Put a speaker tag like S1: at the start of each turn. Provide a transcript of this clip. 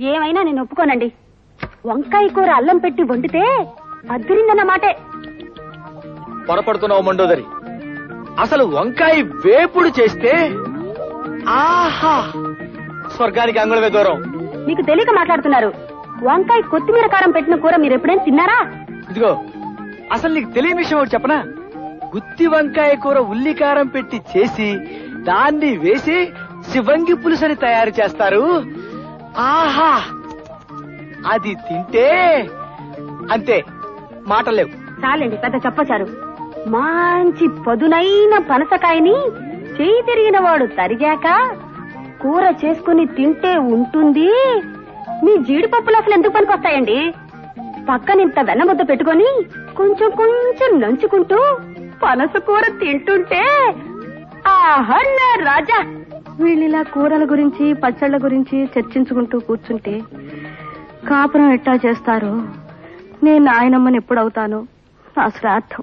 S1: ఏమైనా నేను ఒప్పుకోనండి. వంకాయ కూర అల్లం పెట్టి వండితే అద్దరిందన్న మాటే.
S2: పొరపడుతున్నావు మండోదరి. అసలు వంకాయ వేపుడు చేస్తే ఆహా! స్వర్గానికి అంగుళమే దూరం.
S1: మీకు తెలియక మాట్లాడుతున్నారు. వంకాయ కొత్తిమీర కారం పెట్టిన కూర మీరు ఎప్పుడైనా తిన్నారా?
S2: ఇదిగో అసలు నీకు తెలియని విషయం ఒకటి చెప్పనా? గుత్తి వంకాయ కూర ఉల్లి కారం పెట్టి చేసి దాన్ని వేసి శివంగి పులుసని తయారు చేస్తారు. ఆహా! అది తింటే అంతే మాటలేవు.
S1: చాలండి పెద్ద చెప్పచారు. మంచి పదునైన పనసకాయని చేయి తిరిగిన వాడు తరిగాక కూర చేసుకుని తింటే ఉంటుంది. మీ జీడిపప్పులు అసలు ఎందుకు పనికొస్తాయండి? పక్కనింత వెన్నముద్ద పెట్టుకొని కొంచెం కొంచెం నంచుకుంటూ పనస కూర తింటుంటే ఆహన్న రాజా. వీళ్ళిలా కూరల గురించి పచ్చళ్ళ గురించి చర్చించుకుంటూ కూర్చుంటే కాపురం ఎట్టా చేస్తారు? నేను నాయనమ్మని ఎప్పుడవుతాను? నా శ్రాద్ధం.